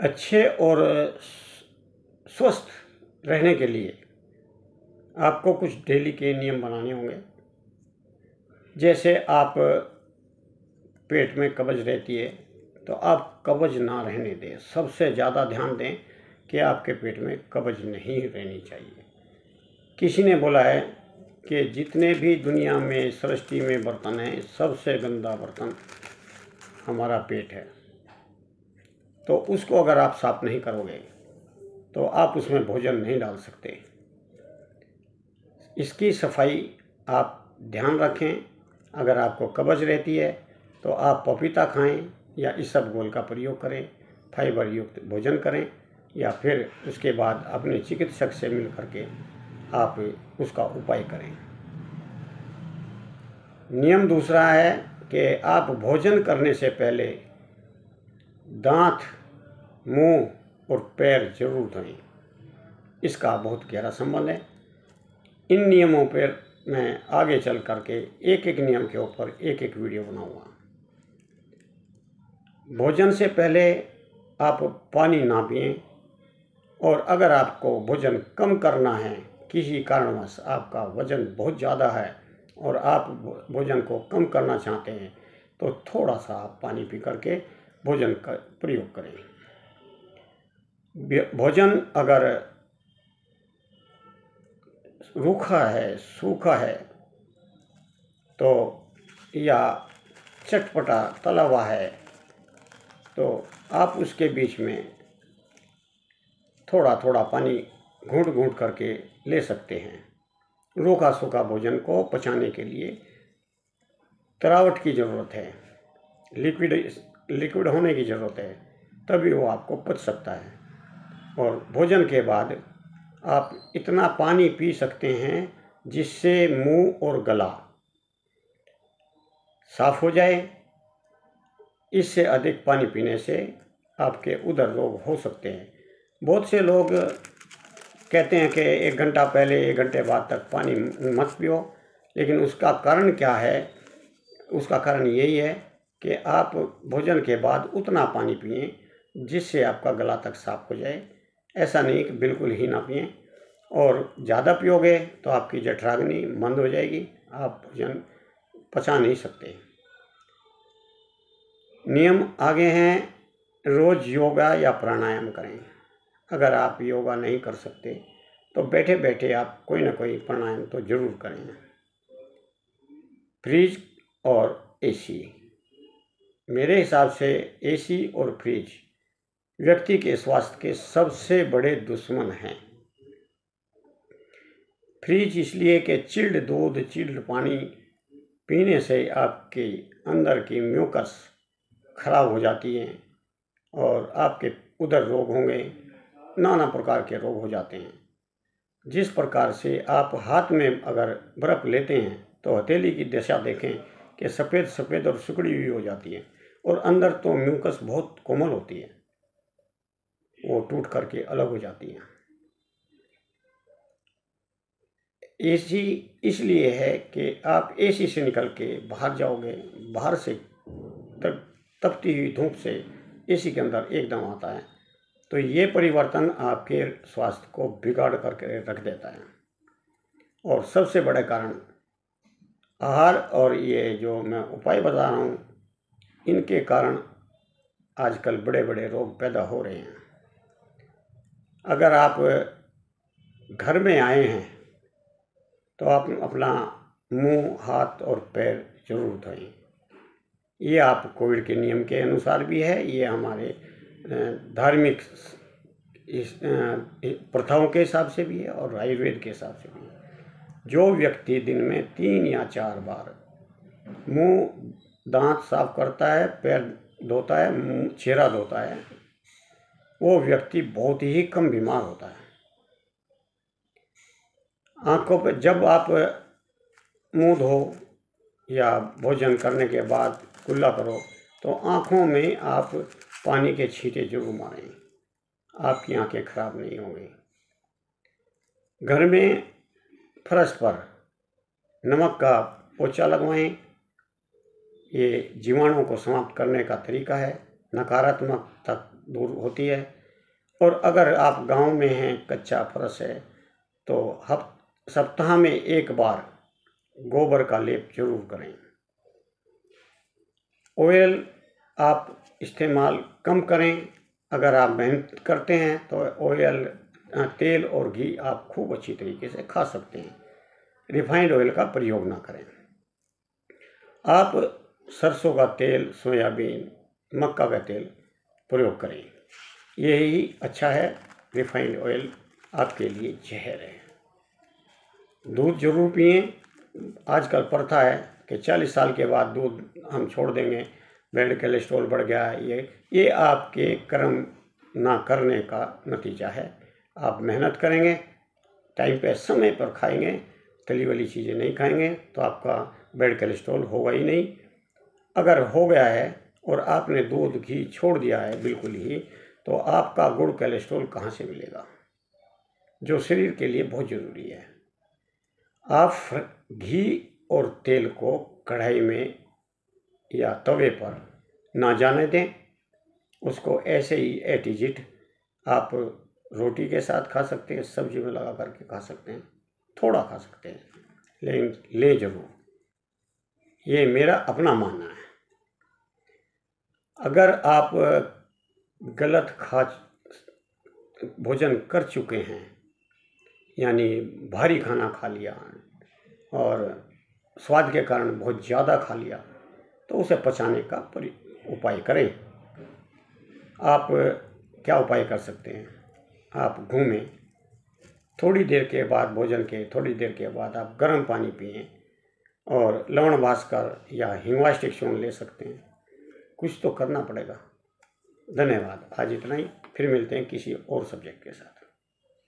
अच्छे और स्वस्थ रहने के लिए आपको कुछ डेली के नियम बनाने होंगे। जैसे आप पेट में कब्ज रहती है तो आप कब्ज ना रहने दें। सबसे ज़्यादा ध्यान दें कि आपके पेट में कब्ज नहीं रहनी चाहिए। किसी ने बोला है कि जितने भी दुनिया में सृष्टि में बर्तन हैं, सबसे गंदा बर्तन हमारा पेट है। तो उसको अगर आप साफ़ नहीं करोगे तो आप उसमें भोजन नहीं डाल सकते। इसकी सफ़ाई आप ध्यान रखें। अगर आपको कब्ज रहती है तो आप पपीता खाएँ या इसबगोल का प्रयोग करें, फाइबर युक्त भोजन करें या फिर उसके बाद अपने चिकित्सक से मिल करके आप उसका उपाय करें। नियम दूसरा है कि आप भोजन करने से पहले दांत, मुँह और पैर ज़रूर धोएँ इसका बहुत गहरा संबंध है। इन नियमों पर मैं आगे चल करके एक एक नियम के ऊपर एक एक वीडियो बनाऊँगा। भोजन से पहले आप पानी ना पिए और अगर आपको भोजन कम करना है, किसी कारणवश आपका वज़न बहुत ज़्यादा है और आप भोजन को कम करना चाहते हैं तो थोड़ा सा आप पानी पी करके भोजन का प्रयोग करें। भोजन अगर रूखा है, सूखा है तो या चटपटा तला हुआ है तो आप उसके बीच में थोड़ा थोड़ा पानी घूट घूट करके ले सकते हैं। रूखा सूखा भोजन को पचाने के लिए तरावट की ज़रूरत है। लिक्विड लिक्विड होने की ज़रूरत है, तभी वो आपको पच सकता है। और भोजन के बाद आप इतना पानी पी सकते हैं जिससे मुँह और गला साफ़ हो जाए। इससे अधिक पानी पीने से आपके उधर रोग हो सकते हैं। बहुत से लोग कहते हैं कि एक घंटा पहले, एक घंटे बाद तक पानी मत पियो, लेकिन उसका कारण क्या है? उसका कारण यही है कि आप भोजन के बाद उतना पानी पिए जिससे आपका गला तक साफ़ हो जाए। ऐसा नहीं कि बिल्कुल ही ना पिए। और ज़्यादा पियोगे तो आपकी जठराग्नि मंद हो जाएगी। आप भोजन पचा नहीं सकते। नियम आगे हैं, रोज़ योगा या प्राणायाम करें। अगर आप योगा नहीं कर सकते तो बैठे बैठे आप कोई ना कोई प्राणायाम तो ज़रूर करें। फ्रिज और एसी। मेरे हिसाब से एसी और फ्रिज व्यक्ति के स्वास्थ्य के सबसे बड़े दुश्मन हैं। फ्रिज इसलिए कि चिल्ड दूध, चिल्ड पानी पीने से आपके अंदर की म्यूकस खराब हो जाती हैं और आपके उधर रोग होंगे, नाना प्रकार के रोग हो जाते हैं। जिस प्रकार से आप हाथ में अगर बर्फ़ लेते हैं तो हथेली की दशा देखें कि सफ़ेद सफ़ेद और सुकड़ी हुई हो जाती है। और अंदर तो म्यूकस बहुत कोमल होती है। वो टूट करके अलग हो जाती हैं। एसी इसलिए है कि आप एसी से निकल के बाहर जाओगे, बाहर से तक तपती हुई धूप से एसी के अंदर एकदम आता है तो ये परिवर्तन आपके स्वास्थ्य को बिगाड़ करके रख देता है। और सबसे बड़े कारण आहार और ये जो मैं उपाय बता रहा हूँ इनके कारण आजकल बड़े बड़े रोग पैदा हो रहे हैं। अगर आप घर में आए हैं तो आप अपना मुँह, हाथ और पैर ज़रूर धोएँ। ये आप कोविड के नियम के अनुसार भी है, ये हमारे धार्मिक इस प्रथाओं के हिसाब से भी है और आयुर्वेद के हिसाब से भी है। जो व्यक्ति दिन में तीन या चार बार मुँह दांत साफ़ करता है, पैर धोता है, मुँह, चेहरा धोता है। वो व्यक्ति बहुत ही कम बीमार होता है। आँखों पर जब आप मुँह धो या भोजन करने के बाद कुल्ला करो तो आँखों में आप पानी के छींटे ज़रूर मारें। आपकी आँखें खराब नहीं होंगी। घर में फर्श पर नमक का पोचा लगवाएँ ये जीवाणुओं को समाप्त करने का तरीका है नकारात्मकता दूर होती है। और अगर आप गाँव में हैं, कच्चा फरस है तो हफ, सप्ताह में एक बार गोबर का लेप ज़रूर करें। ऑयल आप इस्तेमाल कम करें। अगर आप मेहनत करते हैं तो ऑयल तेल और घी आप खूब अच्छी तरीके से खा सकते हैं। रिफाइंड ऑयल का प्रयोग ना करें। आप सरसों का तेल, सोयाबीन, मक्का का तेल प्रयोग करें। यही अच्छा है, रिफाइंड ऑयल आपके लिए जहर है। दूध ज़रूर पिए। आजकल प्रथा है कि चालीस साल के बाद दूध हम छोड़ देंगे। ब्लड कोलेस्ट्रॉल बढ़ गया है, ये ये आपके कर्म ना करने का नतीजा है। आप मेहनत करेंगे, टाइम पे, समय पर खाएँगे, तली वाली चीज़ें नहीं खाएँगे तो आपका ब्लड कोलेस्ट्रॉल होगा ही नहीं। अगर हो गया है और आपने दूध घी छोड़ दिया है बिल्कुल ही तो आपका गुड़ कोलेस्ट्रॉल कहाँ से मिलेगा? जो शरीर के लिए बहुत ज़रूरी है। आप घी और तेल को कढ़ाई में या तवे पर ना जाने दें। उसको ऐसे ही एटिजिट आप रोटी के साथ खा सकते हैं, सब्ज़ी में लगा करके खा सकते हैं, थोड़ा खा सकते हैं। लेकिन ले ज़रूर। ये मेरा अपना मानना है। अगर आप गलत खा भोजन कर चुके हैं, यानी भारी खाना खा लिया और स्वाद के कारण बहुत ज़्यादा खा लिया तो उसे पचाने का उपाय करें। आप क्या उपाय कर सकते हैं? आप घूमें, थोड़ी देर के बाद भोजन के, थोड़ी देर के बाद आप गर्म पानी पिए और लवण भास्कर या हिंगवा स्टिक्शन ले सकते हैं। कुछ तो करना पड़ेगा। धन्यवाद। आज इतना ही। फिर मिलते हैं किसी और सब्जेक्ट के साथ।